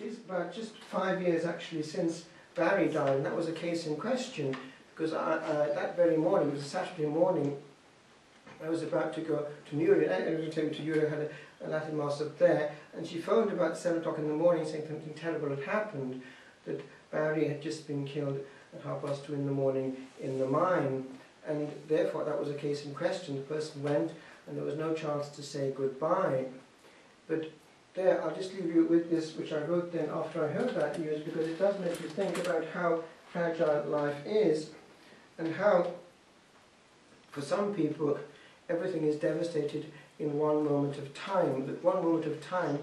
it is about just five years actually since Barry died, and that was a case in question because I, I, that very morning, it was a Saturday morning, I was about to go to Newry, I going to had a, a Latin Mass up there, and she phoned about 7 o'clock in the morning saying something terrible had happened, that Barry had just been killed at half past two in the morning in the mine, and therefore that was a case in question. The person went, and there was no chance to say goodbye. But there, I'll just leave you with this, which I wrote then after I heard that news, because it does make you think about how fragile life is, and how, for some people, everything is devastated in one moment of time. That one moment of time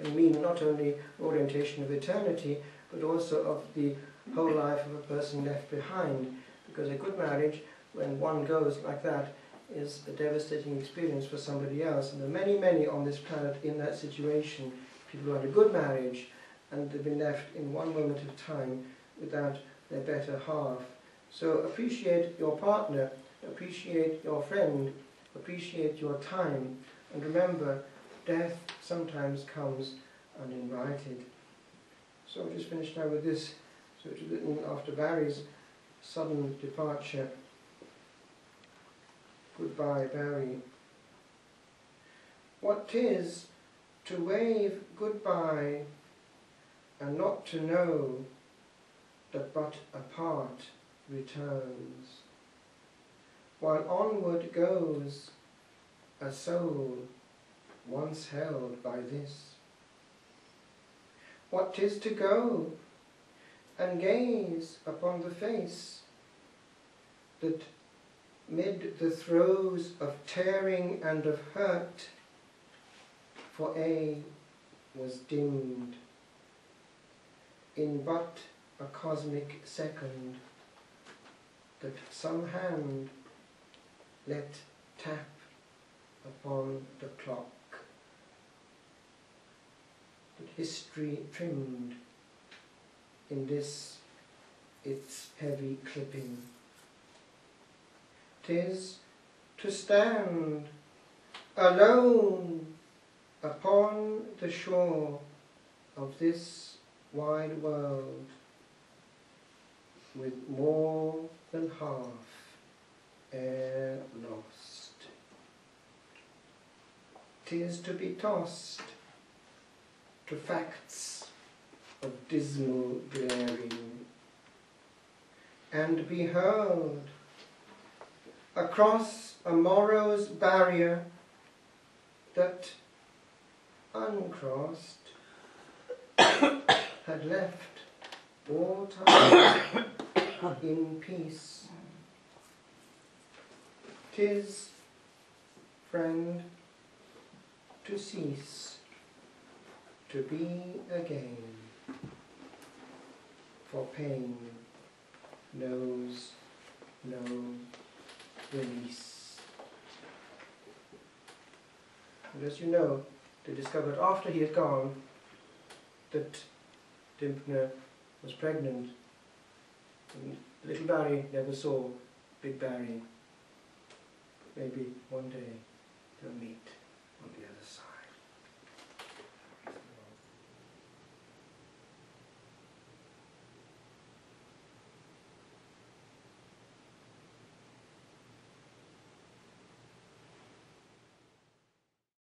can mean not only orientation of eternity, but also of the whole life of a person left behind. Because a good marriage, when one goes like that, is a devastating experience for somebody else. And there are many, many on this planet in that situation. People who had a good marriage and they've been left in one moment of time without their better half. So appreciate your partner, appreciate your friend, appreciate your time, and remember, death sometimes comes uninvited. So I'll just finish now with this. So it was written after Barry's sudden departure. Goodbye, Barry. What 'tis to wave goodbye and not to know that but a part returns, while onward goes a soul once held by this. What 'tis to go and gaze upon the face that mid the throes of tearing and of hurt, for A was dimmed in but a cosmic second that some hand let tap upon the clock that history trimmed in this its heavy clipping. Tis to stand alone upon the shore of this wide world with more than half ere lost. Tis to be tossed to facts of dismal glaring and be hurled across a morrow's barrier that uncrossed had left all time in peace. Tis, friend, to cease, to be again, for pain knows no release. And as you know, they discovered after he had gone that Dymphna was pregnant. And little Barry never saw Big Barry. Maybe one day they'll meet on the